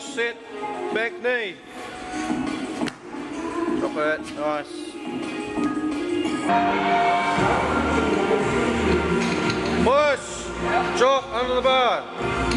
Push, sit, back knee. Drop it, nice. Push, drop under the bar.